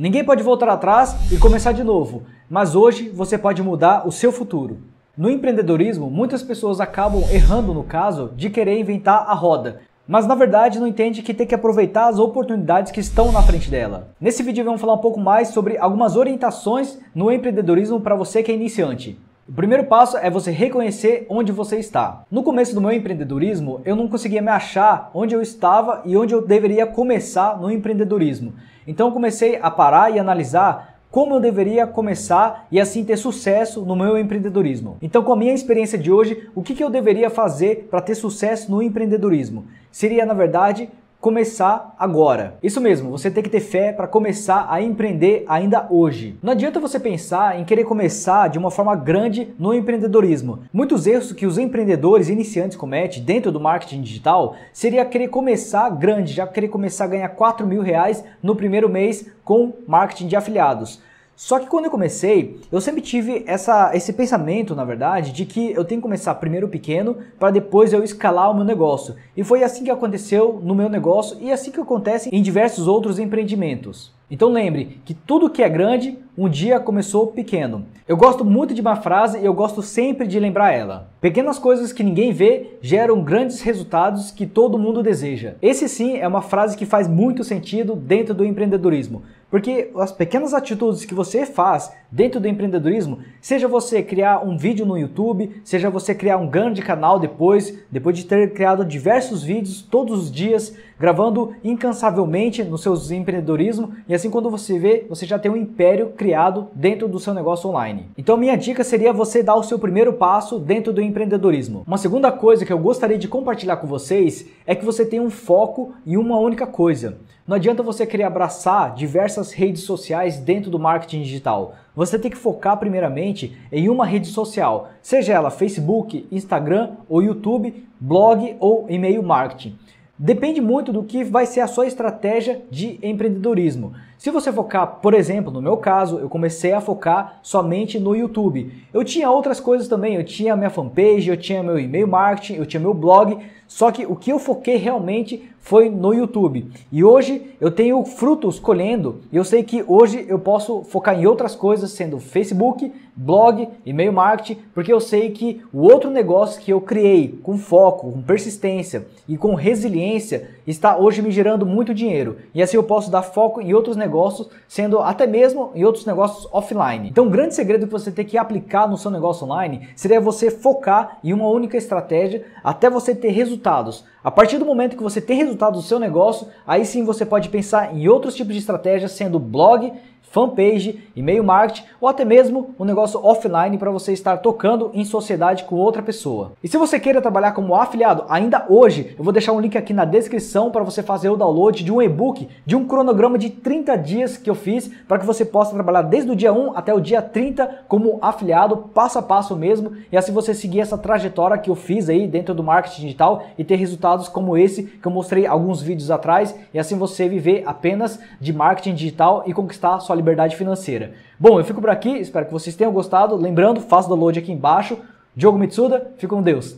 Ninguém pode voltar atrás e começar de novo, mas hoje você pode mudar o seu futuro. No empreendedorismo, muitas pessoas acabam errando no caso de querer inventar a roda, mas na verdade não entende que tem que aproveitar as oportunidades que estão na frente dela. Nesse vídeo vamos falar um pouco mais sobre algumas orientações no empreendedorismo para você que é iniciante. O primeiro passo é você reconhecer onde você está. No começo do meu empreendedorismo, eu não conseguia me achar onde eu estava e onde eu deveria começar no empreendedorismo. Então comecei a parar e analisar como eu deveria começar e assim ter sucesso no meu empreendedorismo. Então, com a minha experiência de hoje, o que, que eu deveria fazer para ter sucesso no empreendedorismo? Seria, na verdade, começar agora. Isso mesmo, você tem que ter fé para começar a empreender ainda hoje. Não adianta você pensar em querer começar de uma forma grande no empreendedorismo. Muitos erros que os empreendedores iniciantes cometem dentro do marketing digital seria querer começar grande, já querer começar a ganhar 4 mil reais no primeiro mês com marketing de afiliados. Só que quando eu comecei, eu sempre tive essa, esse pensamento, na verdade, de que eu tenho que começar primeiro pequeno para depois eu escalar o meu negócio. E foi assim que aconteceu no meu negócio e assim que acontece em diversos outros empreendimentos. Então lembre que tudo que é grande um dia começou pequeno. Eu gosto muito de uma frase e eu gosto sempre de lembrar ela. Pequenas coisas que ninguém vê geram grandes resultados que todo mundo deseja. Esse sim é uma frase que faz muito sentido dentro do empreendedorismo. Porque as pequenas atitudes que você faz dentro do empreendedorismo, seja você criar um vídeo no YouTube, seja você criar um grande canal depois, depois de ter criado diversos vídeos todos os dias, gravando incansavelmente no seu empreendedorismo, e assim quando você vê, você já tem um império criado dentro do seu negócio online. Então minha dica seria você dar o seu primeiro passo dentro do empreendedorismo. Uma segunda coisa que eu gostaria de compartilhar com vocês é que você tenha um foco em uma única coisa. Não adianta você querer abraçar diversas redes sociais dentro do marketing digital. Você tem que focar primeiramente em uma rede social, seja ela Facebook, Instagram ou YouTube, blog ou e-mail marketing. Depende muito do que vai ser a sua estratégia de empreendedorismo. Se você focar, por exemplo, no meu caso, eu comecei a focar somente no YouTube. Eu tinha outras coisas também, eu tinha minha fanpage, eu tinha meu e-mail marketing, eu tinha meu blog, só que o que eu foquei realmente foi no YouTube. E hoje eu tenho frutos colhendo e eu sei que hoje eu posso focar em outras coisas, sendo Facebook, blog, e-mail marketing, porque eu sei que o outro negócio que eu criei com foco, com persistência e com resiliência está hoje me gerando muito dinheiro. E assim eu posso dar foco em outros negócios, sendo até mesmo em outros negócios offline. Então, o grande segredo que você tem que aplicar no seu negócio online seria você focar em uma única estratégia até você ter resultados. A partir do momento que você tem resultados do seu negócio, aí sim você pode pensar em outros tipos de estratégias, sendo blog, fanpage, e-mail marketing ou até mesmo um negócio offline para você estar tocando em sociedade com outra pessoa. E se você queira trabalhar como afiliado ainda hoje, eu vou deixar um link aqui na descrição para você fazer o download de um e-book de um cronograma de 30 dias que eu fiz para que você possa trabalhar desde o dia 1 até o dia 30 como afiliado, passo a passo mesmo, e assim você seguir essa trajetória que eu fiz aí dentro do marketing digital e ter resultados como esse que eu mostrei alguns vídeos atrás, e assim você viver apenas de marketing digital e conquistar sua liberdade financeira. Bom, eu fico por aqui, espero que vocês tenham gostado. Lembrando, faça o download aqui embaixo. Diogo Mitsuda, fica com Deus.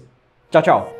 Tchau, tchau.